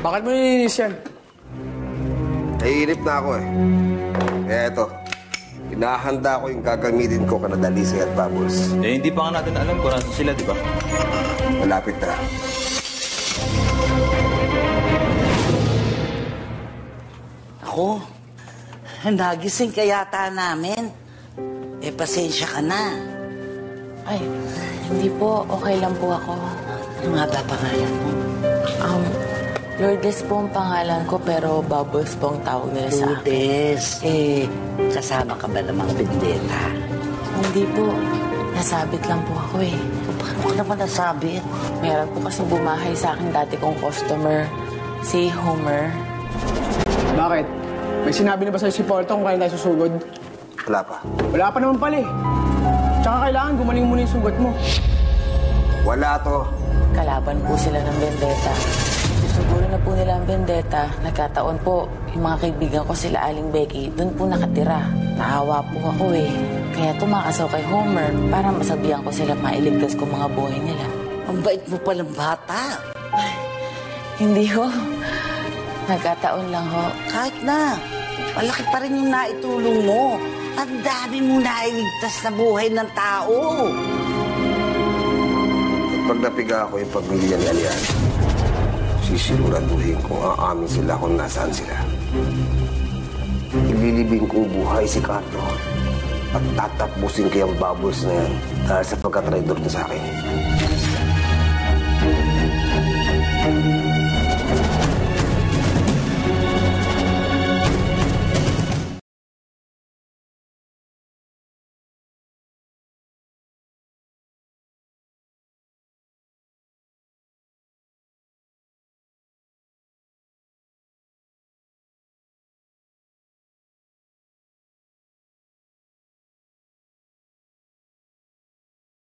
Bakit mo nilinis yan? Naiinip na ako eh. Kaya ito, hinahanda ko yung gagamitin ko kada Dalisay at Bubbles. Eh, hindi pa nga natin alam kung nasan sila, di ba? Malapit na. Ako, nagising ka yata namin. Eh, pasensya ka na. Ay, hindi po. Okay lang po ako. Ano nga ba pangalan mo? Lourdes po ang pangalan ko pero Bubbles po ang tawag nila sa akin. Lourdes. Eh, kasama ka ba namang bendeta? Hindi po. Nasabit lang po ako eh. Paano ka naman nasabi? Meron po kasi bumahay sa akin dati kong customer, si Homer. Bakit? May sinabi na ba sa'yo si Porto kung kailan tayo susugod? Wala pa. Wala pa naman pala eh. Tsaka kailangan gumaling muna yung sugat mo. Wala to. Kalaban po sila ng vendetta. Siguro na po nila ang vendetta. Nagkataon po, yung mga kaibigan ko sila Aling Becky, doon po nakatira. Naawa po ako eh. Kaya tumakasaw kay Homer para masabihan ko sila mailigtas ko mga buhay nila. Ang bait mo palang bata. Hindi ho. Nagkataon lang ho. Kahit na, malaki pa rin yung naitulong mo. Ang dami mo nailigtas na buhay ng tao. Pag napiga ako yung pamilya ni Alian, sisiguraduhin kung aamin sila kung nasaan sila. Ililibing ko buhay si Kato at tatapusin ko yung bubbles na yan dahil sa pagkatraidor niya sa akin.